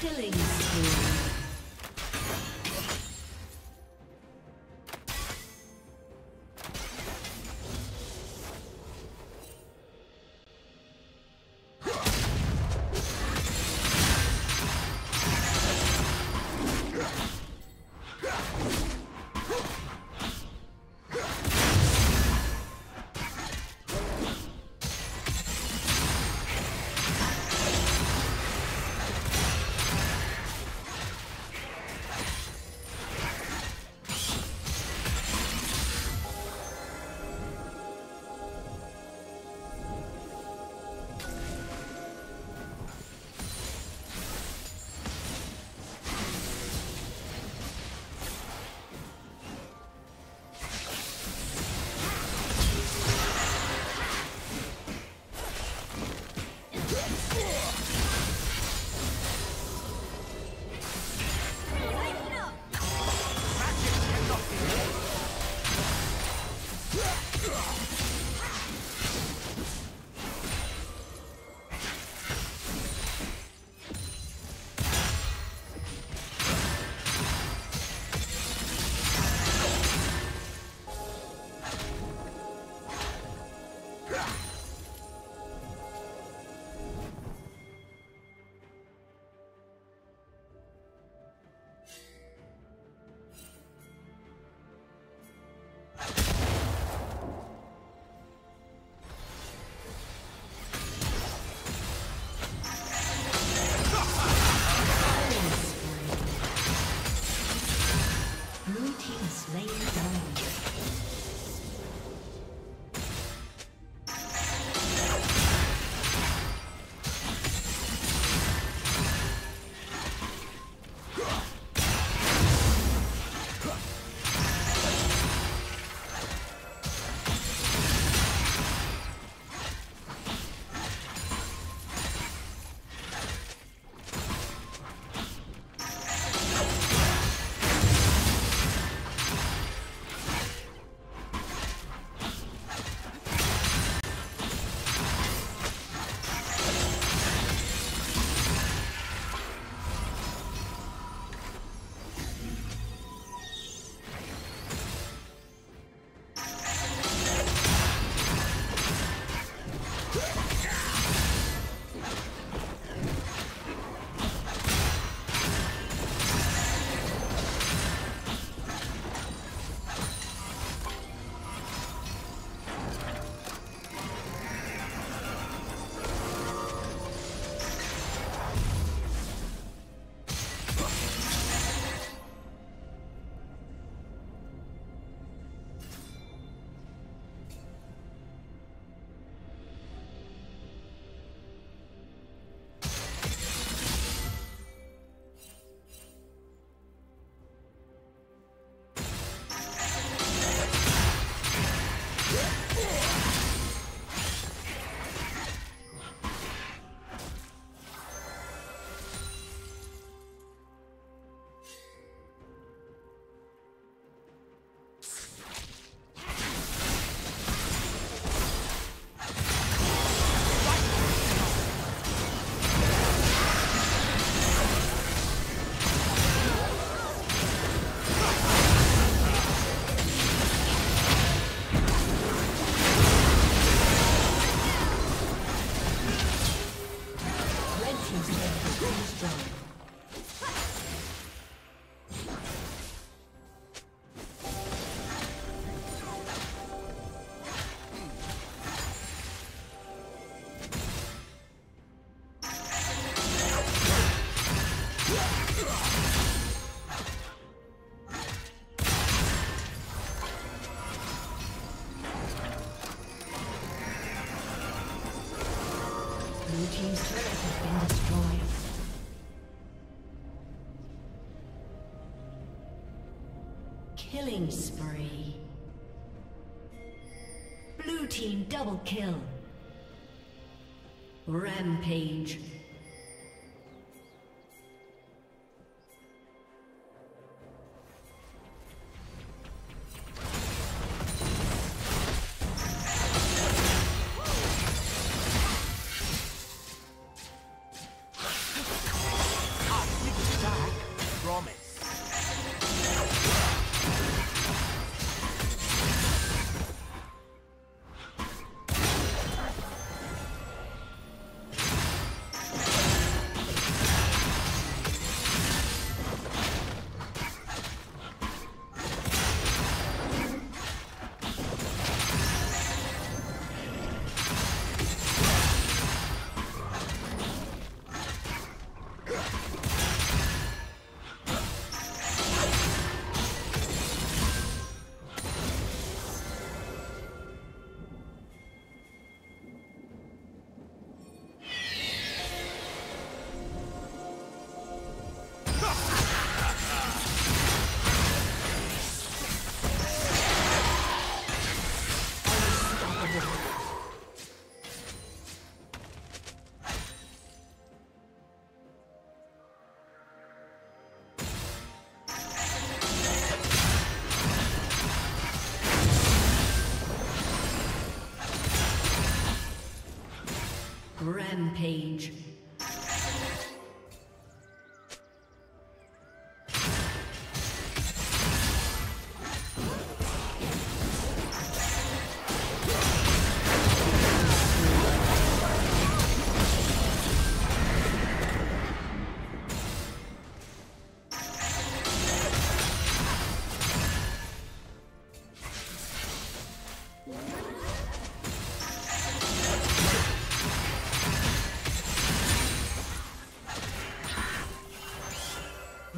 Killing spree. Ugh! Killing spree. Blue team double kill. Rampage.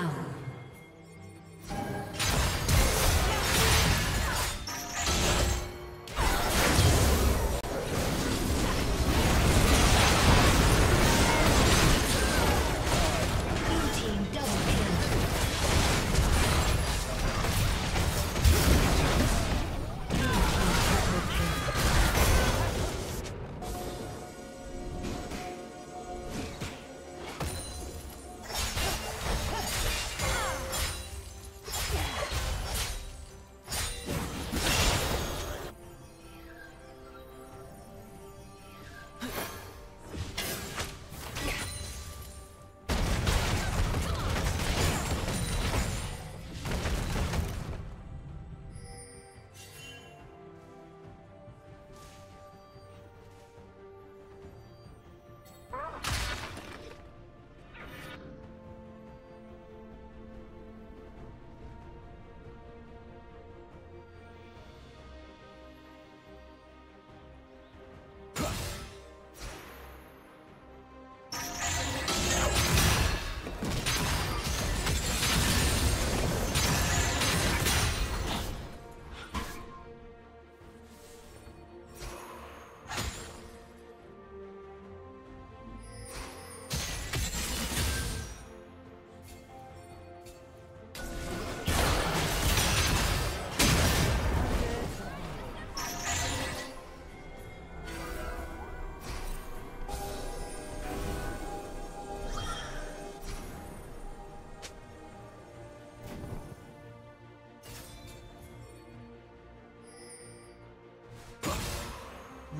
Down.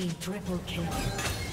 Team triple kill.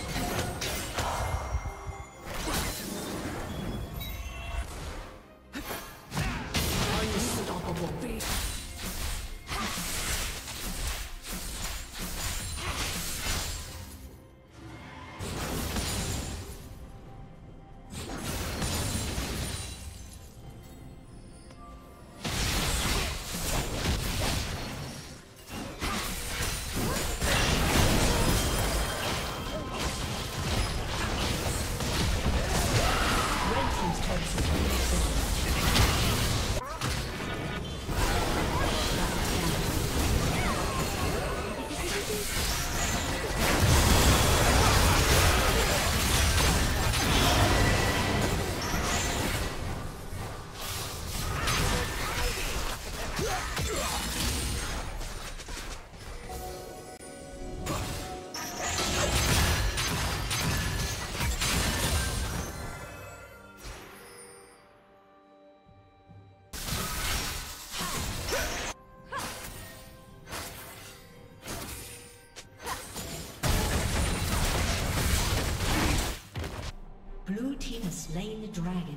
Dragon.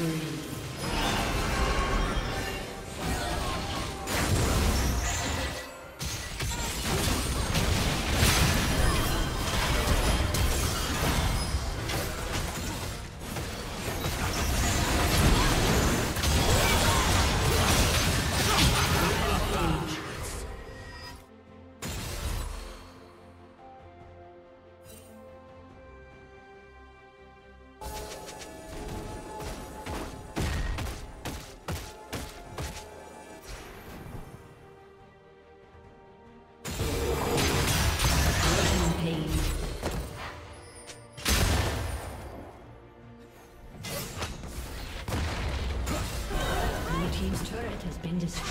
Killing been destroyed.